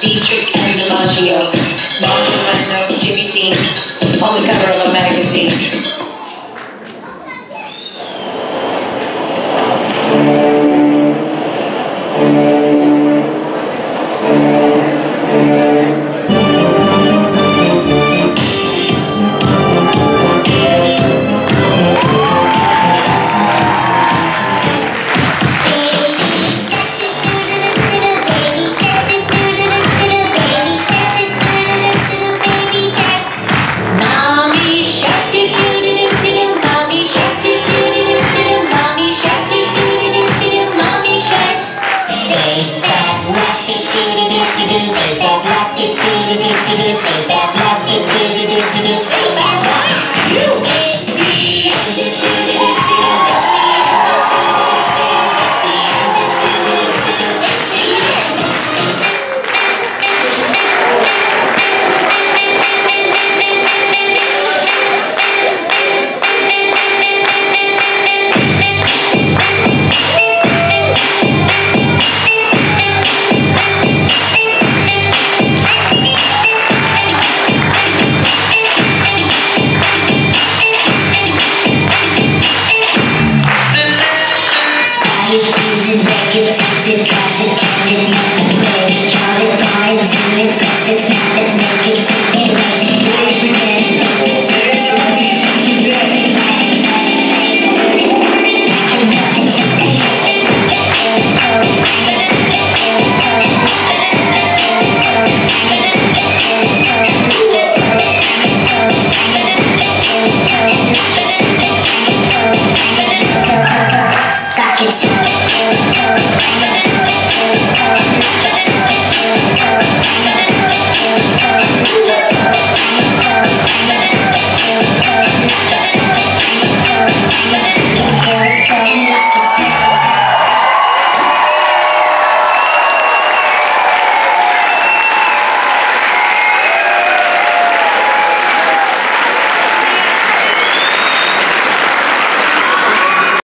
Dietrich and DiMaggio, Marlon Brando, Jimmy Dean, on the cover of a magazine. safe plastic, last. Do do do do do. Pocket, losing, record, exit, cash it, check it, nothing, baby, count it,